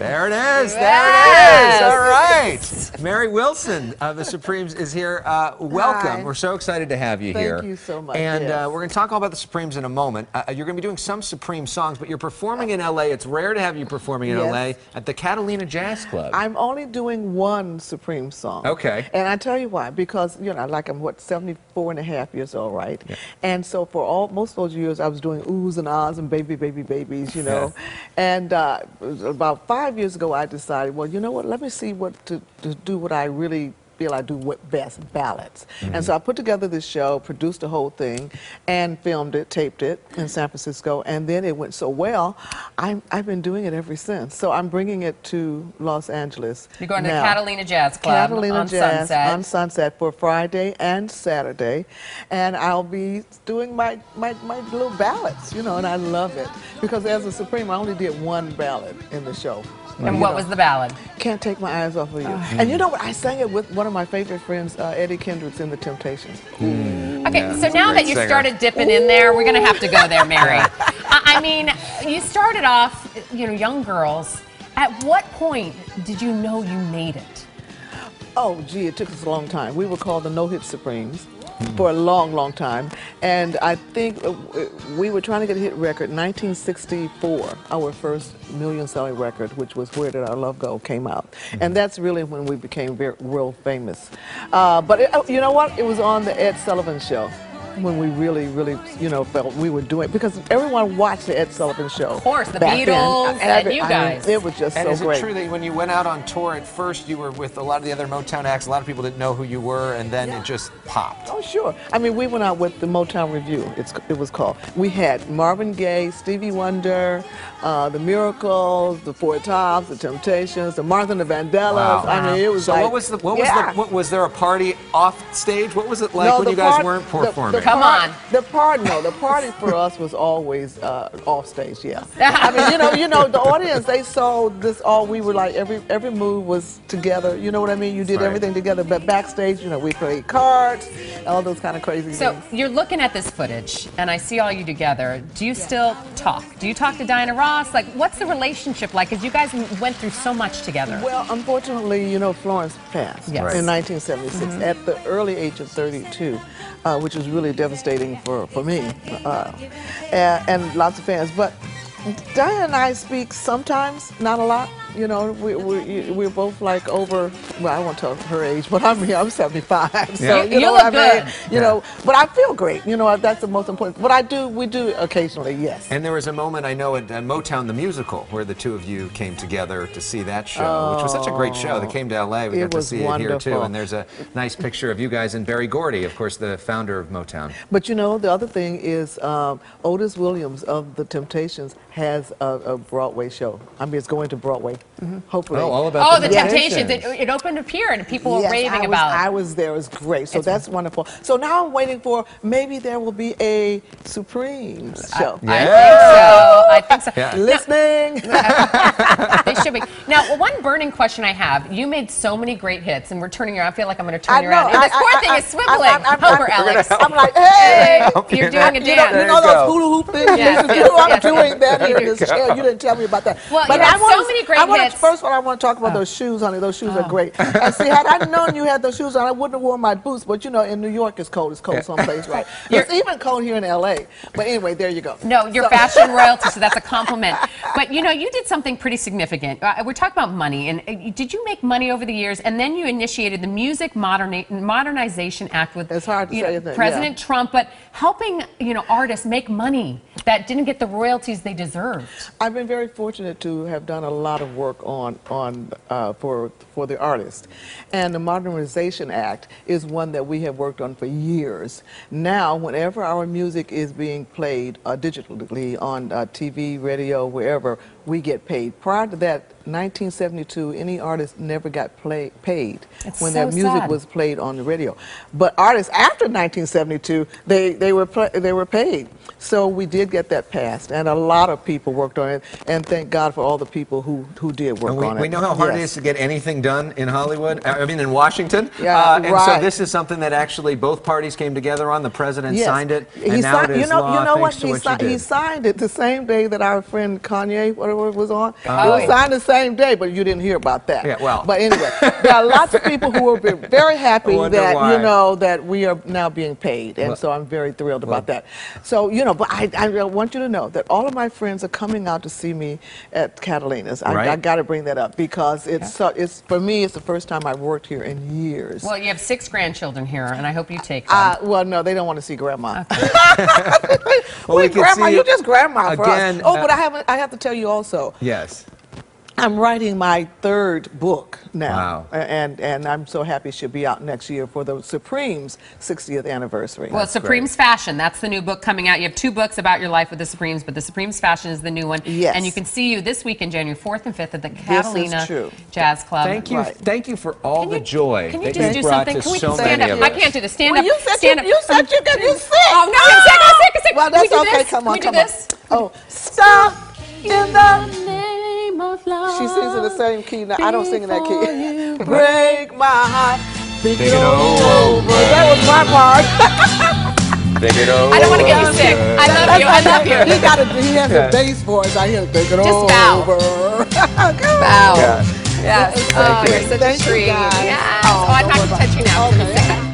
There it is. There it is. All right. Mary Wilson of the Supremes is here. Uh, welcome. Hi. We're so excited to have you Thank here. Thank you so much, And yes. uh, we're going to talk all about the Supremes in a moment. Uh, you're going to be doing some Supreme songs, but you're performing in LA. It's rare to have you performing in Yes. LA at the Catalina Jazz Club. I'm only doing one Supreme song. Okay. And I tell you why, because, you know, like I'm, what, 74 and a half years old, right? Yeah. And so for all, most of those years, I was doing oohs and ahs and baby, baby, babies, you know. and uh, about five years ago, I decided, well, you know what, let me see what to, to do what I really feel I do what best, ballads. And mm-hmm. so I put together this show, produced the whole thing, and filmed it, taped it in San Francisco, and then it went so well, I'm, I've been doing it ever since. So I'm bringing it to Los Angeles. You're going to now. the Catalina Jazz Club Catalina on Jazz Sunset. on Sunset for Friday and Saturday, and I'll be doing my, my, my little ballads, you know, and I love it because as a Supreme, I only did one ballad in the show. And You what know, was the ballad? Can't take my eyes off of you. Oh. And you know what? I sang it with one of my favorite friends, uh, Eddie Kendricks, in The Temptations. Okay, so now that you singer. started dipping in there, we're gonna have to go there, Mary. I, I mean, you started off, you know, young girls. At what point did you know you made it? Oh, gee, it took us a long time. We were called the No Hit Supremes for a long, long time. And I think uh, we were trying to get a hit record. 1964, our first million selling record, which was Where Did Our Love Go, came out. And that's really when we became very, real famous. Uh, but it, oh, you know what? It was on the Ed Sullivan Show. When we really, really, you know, felt we were doing because everyone watched the Ed Sullivan Show. Of course, the back then. Beatles and you I mean, guys. it was just and so is great. it true that when you went out on tour at first, you were with a lot of the other Motown acts? A lot of people didn't know who you were, and then it just popped. Oh, sure. I mean, we went out with the Motown Revue, it's, it was called. We had Marvin Gaye, Stevie Wonder, uh, The Miracles, The Four Tops, The Temptations, The Martha and the Vandellas. Wow. I mean, it was so like. what was the what was yeah. the what was there a party off stage? What was it like No, when you guys part- weren't the- performing? The, Come part- on. The party, no, the party for us was always uh, off stage. Yeah. I mean, you know, you know, the audience they saw this. All we were like every every move was together. You know what I mean? You did Right. everything together. But backstage, you know, we played cards, all those kind of crazy things. So things. you're looking at this footage, and I see all you together. Do you still talk? Do you talk to Diana Ross? Like, what's the relationship like? Because you guys went through so much together. Well, unfortunately, you know, Florence passed Yes. Right. in 1976 at the early age of 32, uh, which was really devastating for, for me uh, and, and lots of fans. But Diana and I speak sometimes, not a lot. You know, we, we, we're both like over, well, I won't tell her age, but I'm here, I'm 75. Yeah. You- you, you know I mean? good. You know, but I feel great. You know, that's the most important. But I do, we do occasionally, yes. And there was a moment I know at uh, Motown the musical where the two of you came together to see that show, which was such a great show. They came to LA. We got to see it here too. And there's a nice picture of you guys and Berry Gordy, of course, the founder of Motown. But you know, the other thing is um, Otis Williams of The Temptations has a, a Broadway show. I mean, it's going to Broadway, hopefully. Oh, all about oh, the the Yeah. Temptations! It, it opened up here, and people were raving I was, about I was there. It was great. So It's- that's wonderful. So now I'm waiting for maybe there will be a Supreme show. I think so. I think so. Yeah. Listening. They should be. Now, one burning question I have: You made so many great hits, and we're turning around. I feel like I'm going to turn I you around. know. And this I- poor thing I- is swiveling. I'm- I'm- Help I'm- Alex. I'm like, hey. You're doing a You know, dance. you know those hula hoop things? You yes, know, I'm yes. doing that here in this chair. You didn't tell me about that. Well, you had so many great I wanna. Oh. First of all, I want to talk about those shoes, honey. Those shoes are great. And see, had I known you had those shoes on, I wouldn't have worn my boots. But you know, in New York, it's cold. It's cold someplace, right? It's even cold here in L.A. But anyway, there you go. No, you're So- fashion royalty, so that's a compliment. But you know, you did something pretty significant. Uh, we're talking about money, and uh, did you make money over the years? And then you initiated the Music Moderni- Modernization Act with It's hard to say, know, isn't it? President Trump, but helping you know artists make money that didn't get the royalties they deserved. I've been very fortunate to have done a lot of work on on uh, for for the artist, and the Modernization Act is one that we have worked on for years. Now, whenever our music is being played uh, digitally on uh, TV, radio, wherever, we get paid. Prior to that, 1972, any artist never got play, paid It's when so their music sad. was played on the radio. But artists after 1972, they, they, were, pla they were paid. So we did get that passed, and a lot of people worked on it, and thank God for all the people who, who did work we, on it. we know how hard it Yes. is to get anything done in Hollywood. uh, I mean, in Washington. Yeah, Uh, and so this is something that actually both parties came together on. The president Yes. signed it, and He now signed- it is you know, law you know what? He, what si- he signed it the same day that our friend Kanye, whatever was on. Oh, it was signed the same day, but you didn't hear about that. Yeah, well. But anyway, there are lots of people who are ve- very happy that why. you know that we are now being paid, and Well- so I'm very thrilled about that. So you know, but I, I want you to know that all of my friends are coming out to see me at Catalina's. I, Right. I got to bring that up because it's so, it's for me it's the first time I've worked here in years. Well, you have six grandchildren here, and I hope you take them. Uh, well, no, they don't want to see grandma. Well, we Wait, can grandma, see you you just grandma for us. Oh, uh, but I have I have to tell you also. Yes. I'm writing my third book now, Wow. and and I'm so happy it should be out next year for the Supremes 60th anniversary. well, Supremes Fashion, that's the new book coming out. You have two books about your life with the Supremes, but the Supremes Fashion is the new one. Yes. And you can see you this weekend, January 4th and 5th at the Catalina. Jazz Club. Thank you. Right. Thank you for all Can the joy Can you just do something? Can we so stand up? I can't do this. Stand well, up. you said stand you, up. you said you could. You sick. Oh, no, I'm sick. I'm sick. I'm sick. Well, Can we that's do okay. this? Come on, Can we come do on. this? Oh, stop sings in the same key. Now I don't sing in that key. Break my heart. Think Think it it over. over. That was my part. Think it over. I don't want to get you sick. I love you. I love you. He got a, he has Yeah. a bass voice. I hear. Think it Just over. bow. Bow. Yeah. Yes. Oh, you. you're such Thank a you, treat. guys. Yes. Oh, Oh, I'm not don't going to touch you now. Okay.